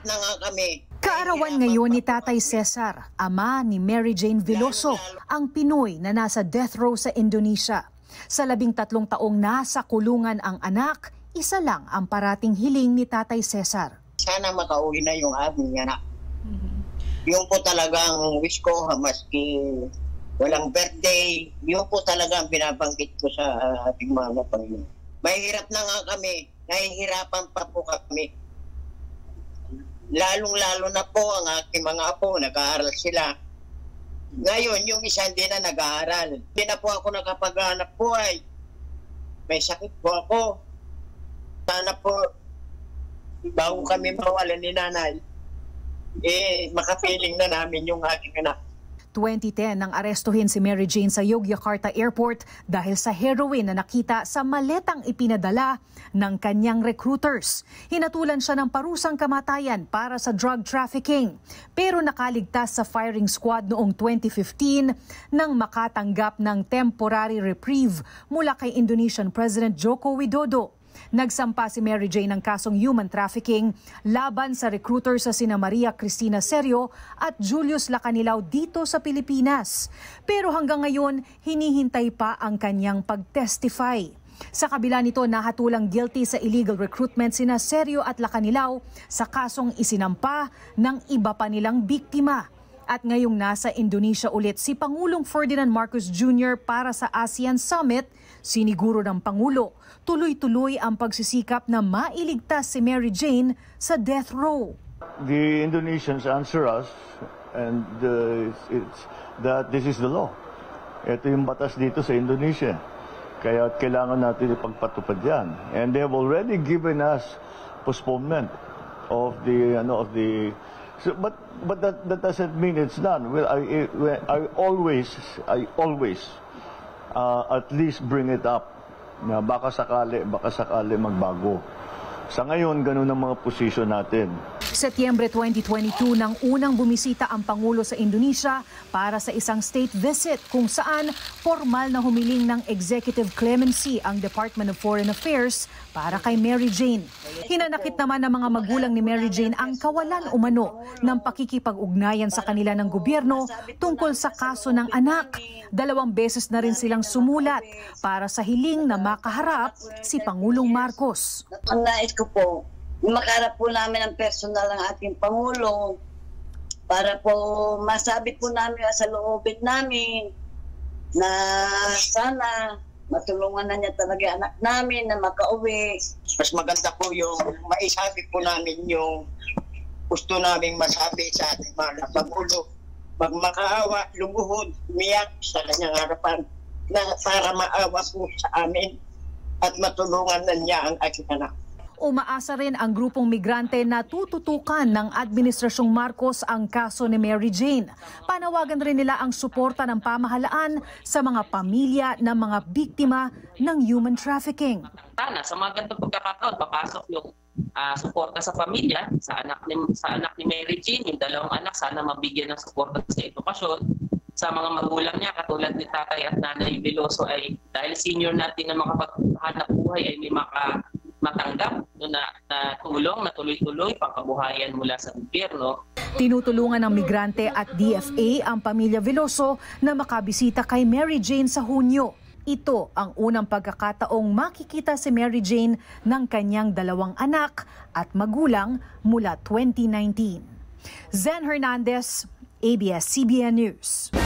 Mahirap na nga kami. Kaarawan ngayon ni Tatay Cesar, ama ni Mary Jane Veloso, ang Pinoy na nasa death row sa Indonesia. Sa labing tatlong taong nasa kulungan ang anak, isa lang ang parating hiling ni Tatay Cesar. Sana makauwi na yung aming anak. Yung po talagang wish ko, maski walang birthday, yun po talaga ang binabanggit ko sa ating mga Panginoon. Mahirap na nga kami, nahihirapan pa po kami. Lalong-lalo na po ang aking mga apo, nag-aaral sila. Ngayon, yung isa hindi na nag-aaral. Hindi na po ako nakapag-anak po ay may sakit po ako. Sana po, bago kami mawala ni nanay, eh, makapiling na namin yung aking anak. 2010 nang arestuhin si Mary Jane sa Yogyakarta Airport dahil sa heroin na nakita sa maletang ipinadala ng kanyang recruiters. Hinatulan siya ng parusang kamatayan para sa drug trafficking. Pero nakaligtas sa firing squad noong 2015 nang makatanggap ng temporary reprieve mula kay Indonesian President Joko Widodo. Nagsampa si Mary Jane ng kasong human trafficking laban sa recruiter sa sina Maria Cristina Serio at Julius Lacanilaw dito sa Pilipinas. Pero hanggang ngayon, hinihintay pa ang kanyang pag-testify. Sa kabila nito, nahatulang guilty sa illegal recruitment sina Serio at Lacanilaw sa kasong isinampa ng iba pa nilang biktima. At ngayong nasa Indonesia ulit si Pangulong Ferdinand Marcos Jr. para sa ASEAN Summit, siniguro ng Pangulo, tuloy-tuloy ang pagsisikap na mailigtas si Mary Jane sa death row. The Indonesians answer us and uh, it's, it's that this is the law. Ito yung batas dito sa Indonesia. Kaya kailangan natin ipagpatupad yan. And they have already given us postponement of the ano of the So, but but that, that doesn't mean it's done. Well, I, I always I always uh, at least bring it up na baka sakali baka sakali magbago. Sa ngayon, ganun ang mga posisyon natin. Setyembre 2022 nang unang bumisita ang Pangulo sa Indonesia para sa isang state visit kung saan formal na humiling ng executive clemency ang Department of Foreign Affairs para kay Mary Jane. Hinanakit naman ng mga magulang ni Mary Jane ang kawalan umano ng pakikipag-ugnayan sa kanila ng gobyerno tungkol sa kaso ng anak. Dalawang beses na rin silang sumulat para sa hiling na makaharap si Pangulong Marcos. Ang nais ko po, makaharap po namin ang personal ng ating Pangulo para po masabi po namin sa loobin namin na sana matulungan na niya talaga anak namin na makauwi. Mas maganda po yung maisabi po namin yung gusto namin masabi sa ating mga Pangulo. Magmakaawa, lumuhod, umiyak sa kanyang harapan na para maawa po sa amin at matulungan na niya ang aking anak. Umaasa rin ang grupong migrante na tututukan ng Administrasyong Marcos ang kaso ni Mary Jane. Panawagan rin nila ang suporta ng pamahalaan sa mga pamilya ng mga biktima ng human trafficking. Sana sa mga ganitong pagkakataon, papasok yung uh, suporta sa pamilya, sa anak ni sa anak ni Mary Jane, yung dalawang anak sana mabigyan ng suporta sa edukasyon. Sa mga magulang niya, katulad ni tatay at nanay Veloso ay dahil senior natin na makapaghanap buhay ay may maka matanggap na, na tulong na tuloy-tuloy pangkabuhayan mula sa gobyerno. Tinutulungan ng migrante at DFA ang pamilya Veloso na makabisita kay Mary Jane sa Hunyo. Ito ang unang pagkakataong makikita si Mary Jane ng kanyang dalawang anak at magulang mula 2019. Zen Hernandez, ABS-CBN News.